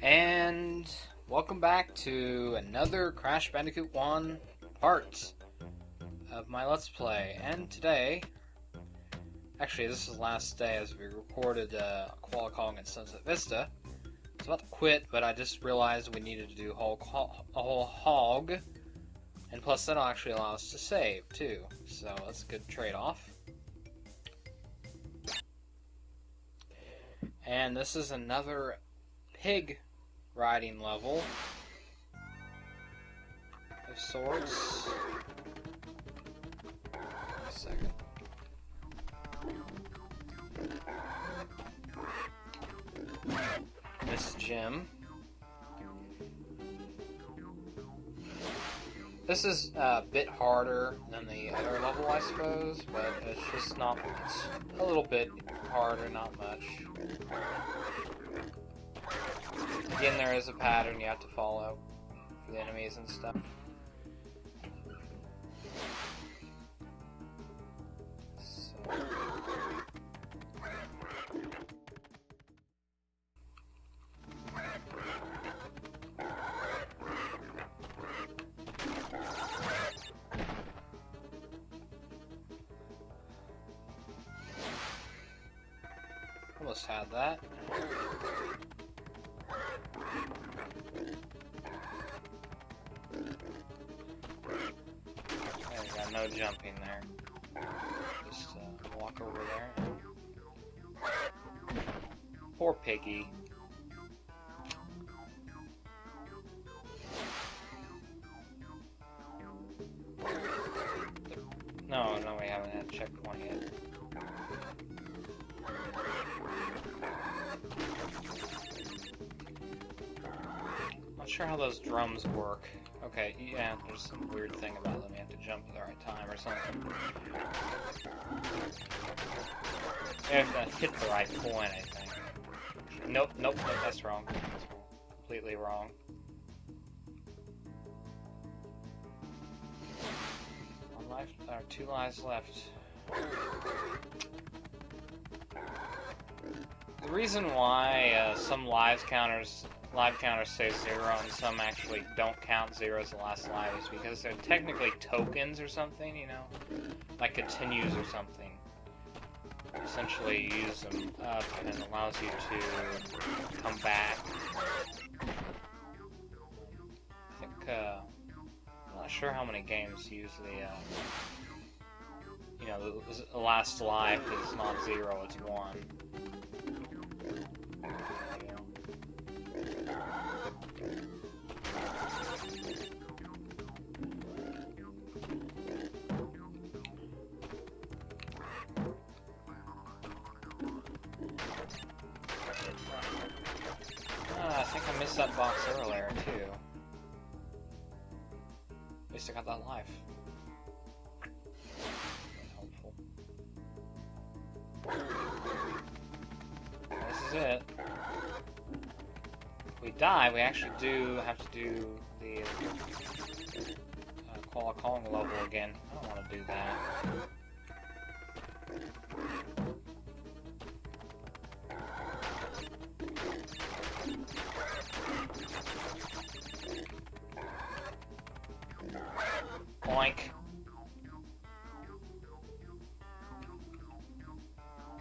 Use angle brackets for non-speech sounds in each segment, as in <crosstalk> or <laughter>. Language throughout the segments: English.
And welcome back to another Crash Bandicoot 1 part of my Let's Play. And today, actually, this is the last day as we recorded uh, Kong and Sunset Vista. I was about to quit, but I just realized we needed to do a whole, a whole hog. And plus, that'll actually allow us to save, too. So that's a good trade off. And this is another pig riding level of sorts. Second. This gym. This is a bit harder than the other level, I suppose, but it's just not. It's a little bit harder, not much. Again, there is a pattern you have to follow for the enemies and stuff. Almost had that. No jumping there. Just uh, walk over there. Poor piggy. No, no, we haven't had a checkpoint yet. Sure how those drums work. Okay, yeah, there's some weird thing about them. You have to jump at the right time or something. You have to hit the right point, I think. Nope, nope, nope that's wrong. Completely wrong. One life, or two lives left. The reason why uh, some lives counters live counters say zero and some actually don't count zero as the last lives because they're technically tokens or something, you know? Like continues or something. Essentially you use them up and it allows you to come back. I think, uh, I'm not sure how many games use the, uh, you know, the, last life is not zero, it's one. Box earlier, too. At least I got that life. Helpful. This is it. If we die, we actually do have to do the uh, Koala Kong level again. I don't want to do that.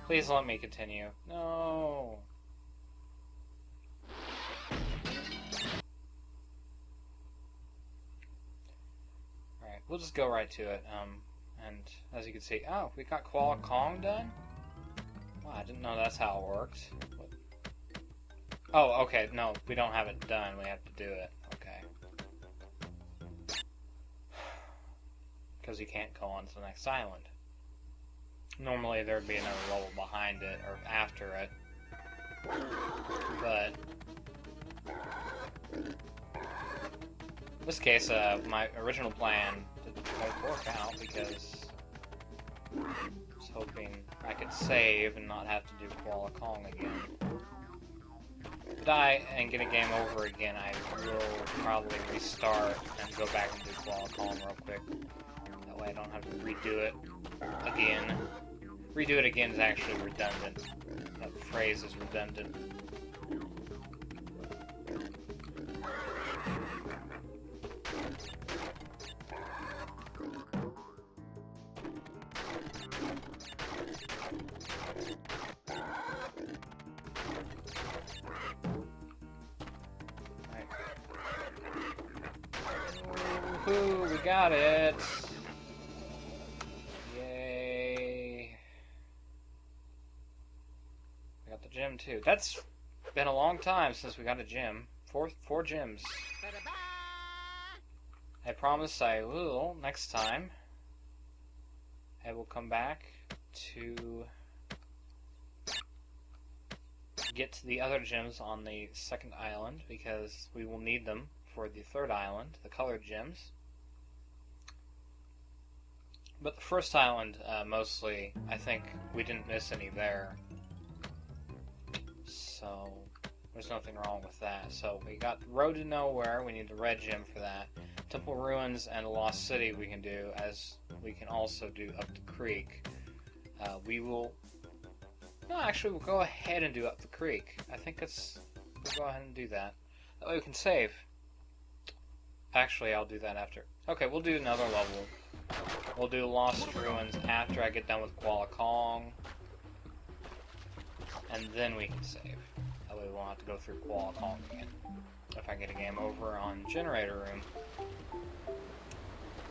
Please let me continue. No. Alright, we'll just go right to it. Um, and as you can see, oh, we got Koala Kong done? Wow, I didn't know that's how it worked. What? Oh, okay, no, we don't have it done. We have to do it. Because you can't go on to the next island. Normally there'd be another level behind it, or after it. But... In this case, uh, my original plan didn't work out because I was hoping I could save and not have to do Koala Kong again. Die and get a game over again, I will probably restart and go back and do Koala Kong real quick. I don't have to redo it again. Redo it again is actually redundant. That phrase is redundant. Ooh, we got it! Too. That's been a long time since we got a gem. Four four gems. I promise I will next time. I will come back to get the other gems on the second island because we will need them for the third island, the colored gems. But the first island, uh, mostly, I think we didn't miss any there. So, there's nothing wrong with that. So, we got Road to Nowhere, we need the red gem for that. Temple Ruins and Lost City we can do, as we can also do Up the Creek. Uh, we will no, actually, we'll go ahead and do up the creek. I think it's. We'll go ahead and do that. That way we can save. Actually, I'll do that after. Okay, we'll do another level. We'll do Lost Ruins after I get done with Koala Kong. And then we can save. That way we won't have to go through Kong again. If I get a game over on Generator Room.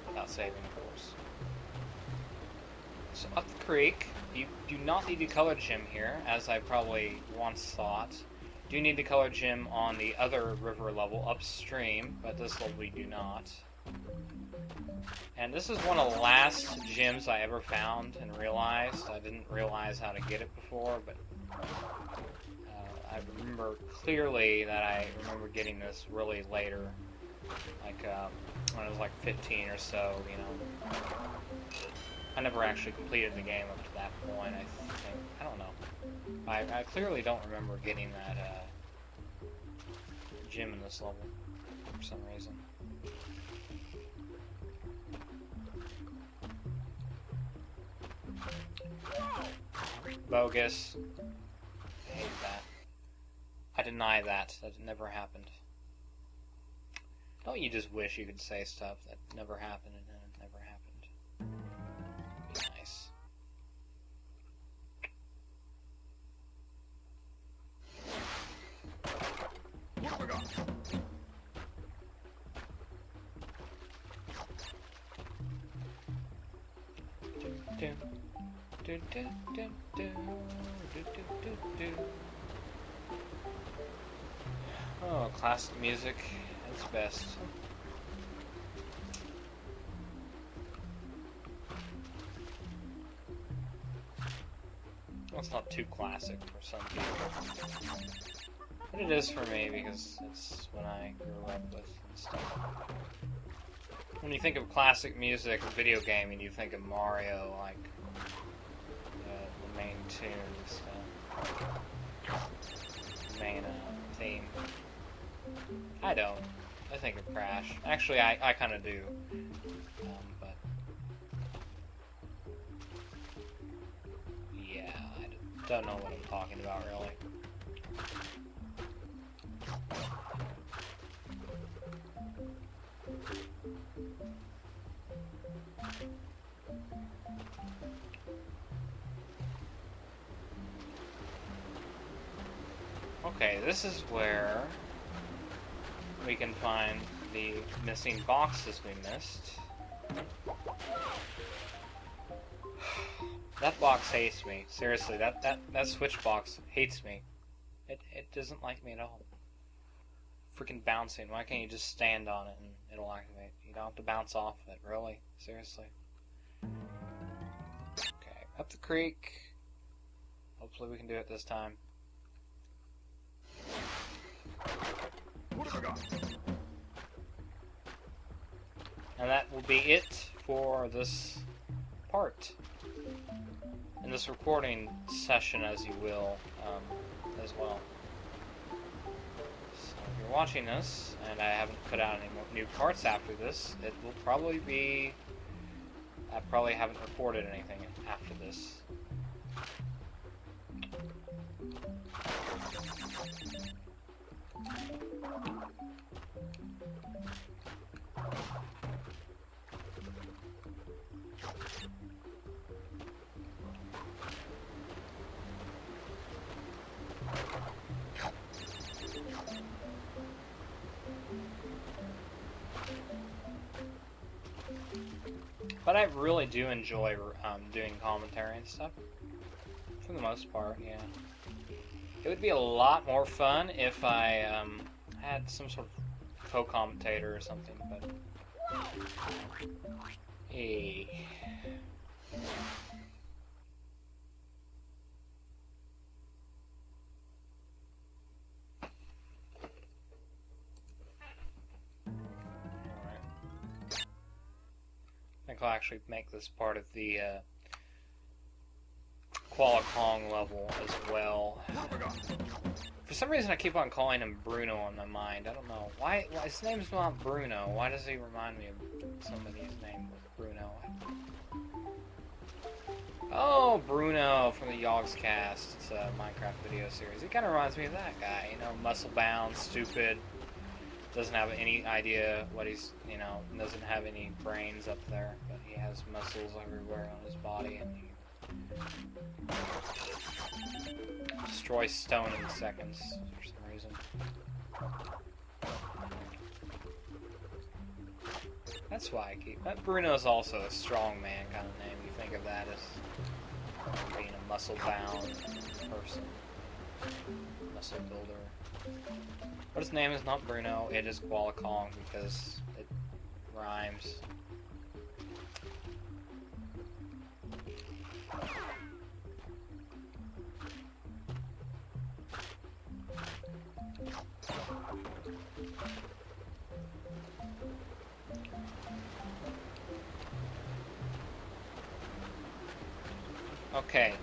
Without saving, of course. So up the creek. You do not need the color gem here, as I probably once thought. Do need the color gem on the other river level upstream, but this level we do not. And this is one of the last gems I ever found and realized. I didn't realize how to get it before, but I remember clearly that I remember getting this really later, like uh, when I was like 15 or so, you know. I never actually completed the game up to that point, I think. I don't know. I, I clearly don't remember getting that uh, gem in this level for some reason. Bogus. I hate that. I deny that. That never happened. Don't you just wish you could say stuff that never happened and then it never happened? Oh, classic music its best. Well, it's not too classic for some people. But it is for me because it's when I grew up with and stuff. When you think of classic music, a video game, and you think of Mario, like main tune, so main uh, theme. I don't. I think of Crash. Actually, I, I kind of do. Um, but yeah, I don't know what I'm talking about really. Okay, this is where we can find the missing boxes we missed. <sighs> That box hates me. Seriously, that, that, that switch box hates me. It, it doesn't like me at all. Freaking bouncing. Why can't you just stand on it and it'll activate? You don't have to bounce off it, really? Seriously. Okay, up the creek. Hopefully we can do it this time. And that will be it for this part. In this recording session, as you will, um, as well. So if you're watching this, and I haven't put out any more new parts after this, it will probably be... I probably haven't recorded anything after this. But I really do enjoy um, doing commentary and stuff. For the most part, yeah. It would be a lot more fun if I um, had some sort of co-commentator or something, but... Hey... think I'll actually make this part of the uh, level as well. For some reason, I keep on calling him Bruno in my mind. I don't know why. why his name's not Bruno. Why does he remind me of somebody's name with Bruno? Oh, Bruno from the Yogscast. It's a Minecraft video series. He kind of reminds me of that guy. You know, muscle bound, stupid, doesn't have any idea what he's, you know, doesn't have any brains up there, but he has muscles everywhere on his body and he destroys stone in seconds for some reason. That's why I keep. That Bruno's also a strong man kind of name. You think of that as being a muscle bound person, muscle builder. But his name is not Bruno, it is Koala Kong because it rhymes. Okay,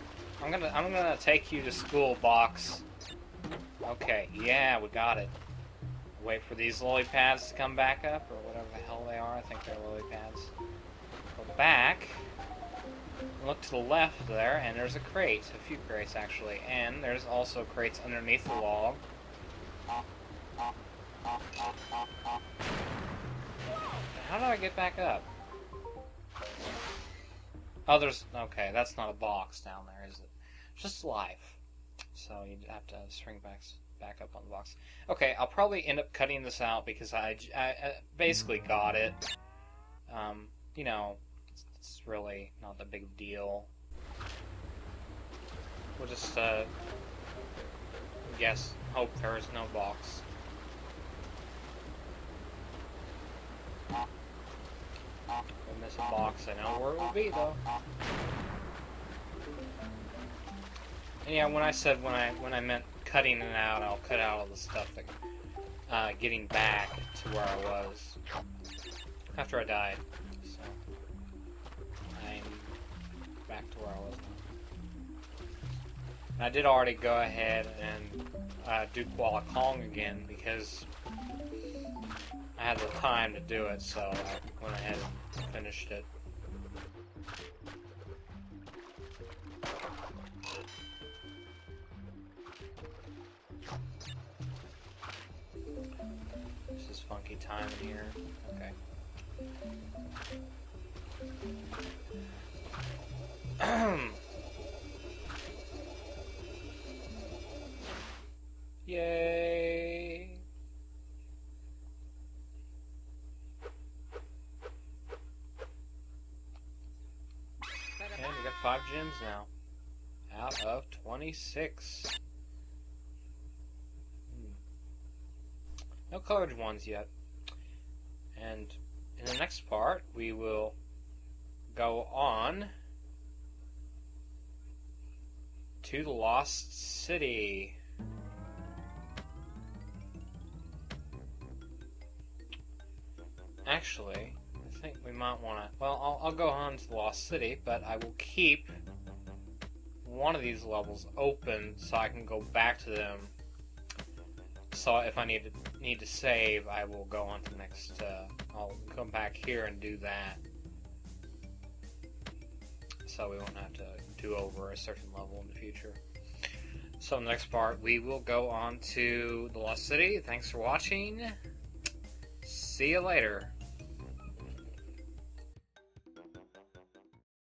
I'm gonna I'm gonna take you to school, box. Okay, yeah, we got it. Wait for these lily pads to come back up, or whatever the hell they are. I think they're lily pads. Go back. Look to the left there, and there's a crate. A few crates, actually. And there's also crates underneath the log. How do I get back up? Oh, there's... Okay, that's not a box down there, is it? Just life. So you have to swing back back up on the box. Okay, I'll probably end up cutting this out because I, I, I basically got it. Um, you know, it's, it's really not a big deal. We'll just uh, guess, hope there is no box. We'll miss a box. I know where it will be though. And yeah, when I said when I when I meant cutting it out, I'll cut out all the stuff that uh, getting back to where I was after I died. So I'm back to where I was now. I did already go ahead and uh, do Koala Kong again because I had the time to do it, so I went ahead and finished it. Funky time here. Okay. <clears throat> Yay! And we got five gems now. Out of 26. No colored ones yet. And in the next part, we will go on to the Lost City. Actually, I think we might want to. Well, I'll, I'll go on to the Lost City, but I will keep one of these levels open so I can go back to them. So if I need to need to save, I will go on to the next. Uh, I'll come back here and do that. So we won't have to do over a certain level in the future. So in the next part, we will go on to the Lost City. Thanks for watching. See you later.